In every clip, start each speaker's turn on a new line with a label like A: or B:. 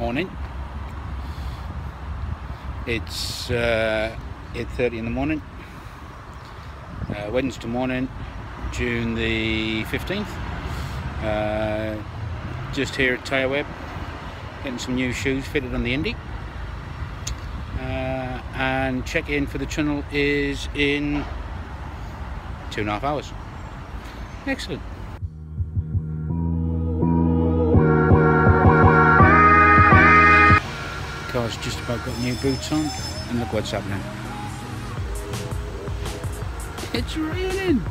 A: morning. It's uh, 8.30 in the morning, uh, Wednesday morning, June the 15th. Uh, just here at Tyre Web, getting some new shoes fitted on the Indy. Uh, and check-in for the tunnel is in two and a half hours. Excellent. Got new boots on and look what's happening. It's raining!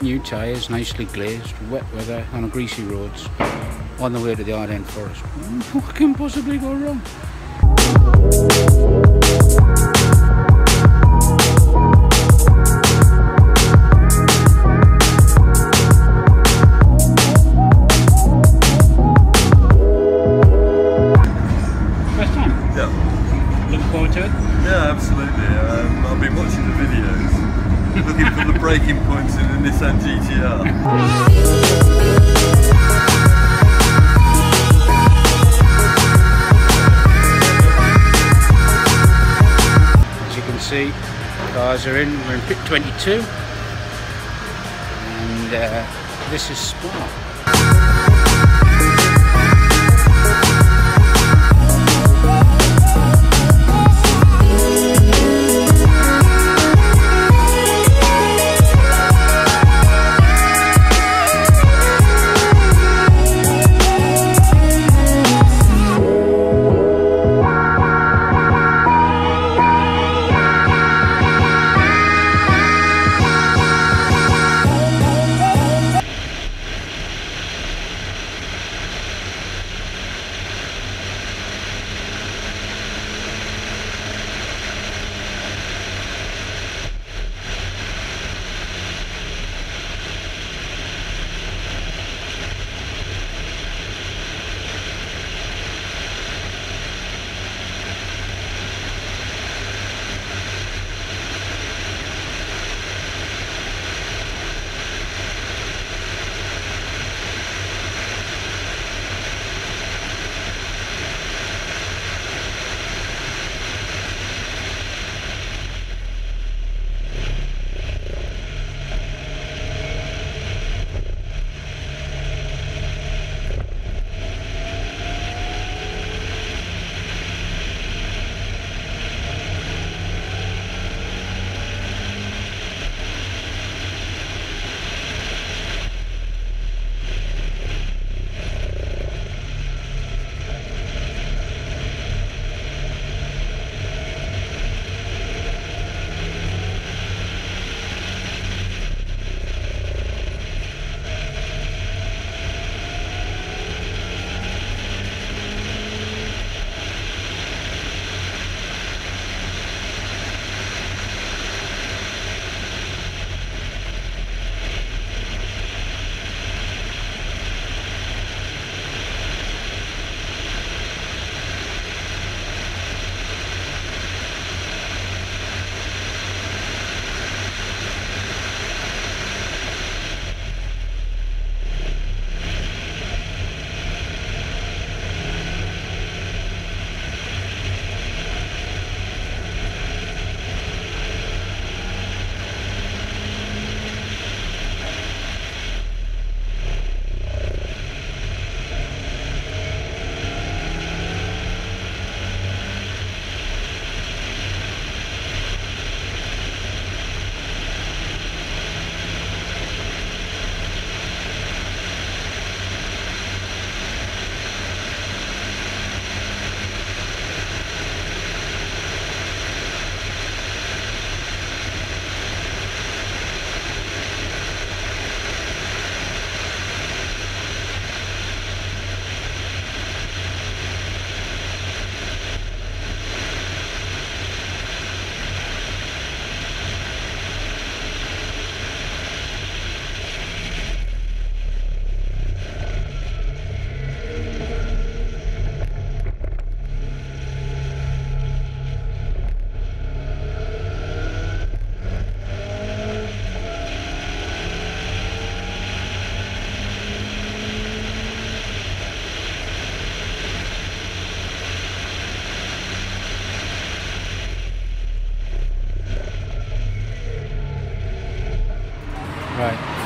A: New tyres, nicely glazed, wet weather on a greasy roads on the way to the Ardennes Forest. What can possibly go wrong? Cars are in. We're in pit 22, and uh, this is Spa.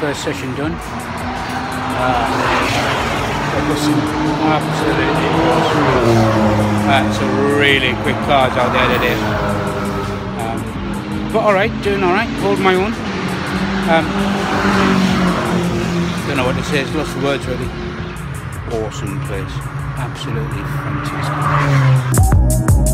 A: First session done. Uh, absolutely awesome. That's a really quick cards out there today. Um, but alright, doing alright, hold my own. Um, don't know what to say, it's lost for words really. Awesome place. Absolutely fantastic.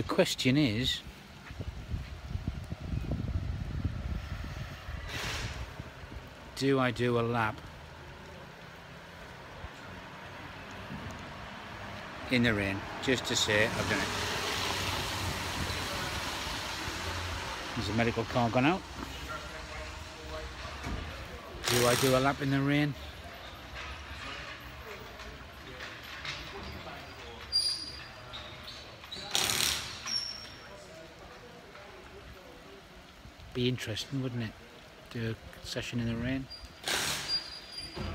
A: The question is, do I do a lap in the rain just to say I've done it? There's a medical car gone out. Do I do a lap in the rain? Be interesting, wouldn't it? Do a session in the rain.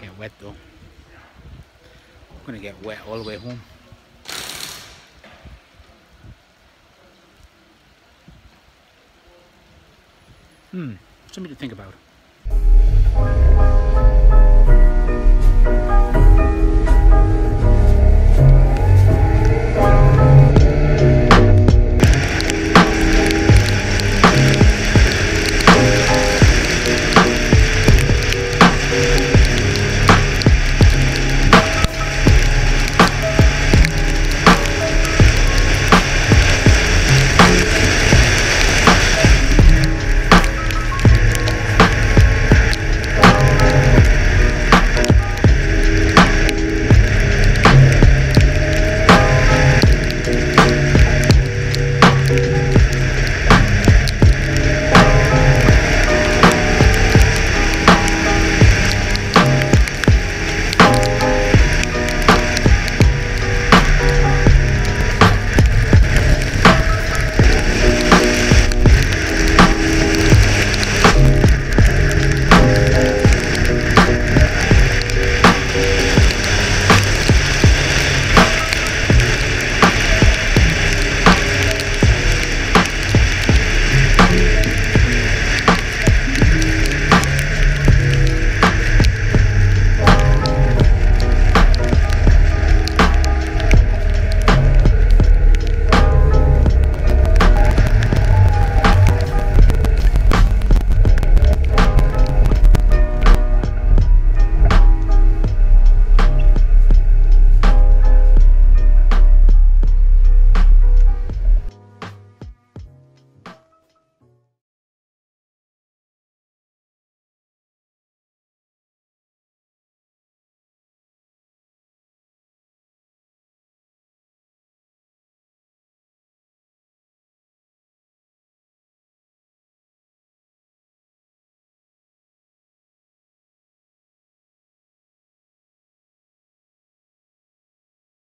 A: Get wet though. I'm gonna get wet all the way home. Hmm, something to think about.